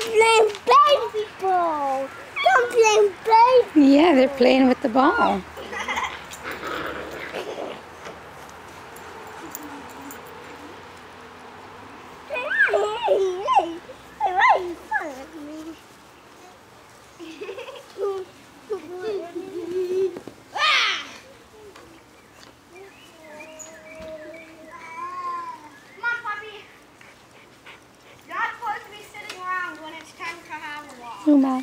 playing baseball. They're playing baseball. Yeah, they're playing with the ball. 有吗？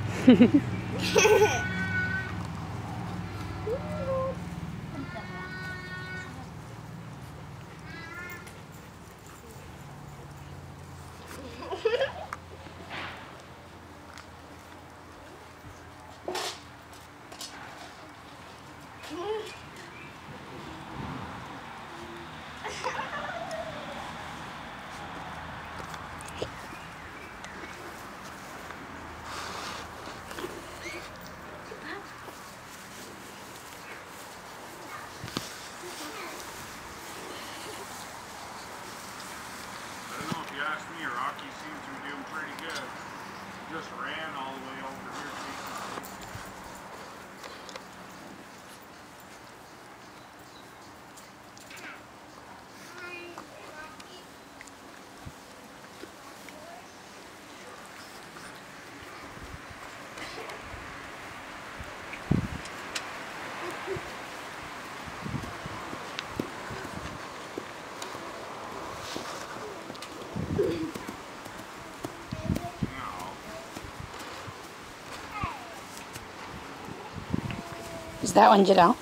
Ha ha ha! hockey seems to be doing pretty good. Just ran all the way over here. Is that one Janelle?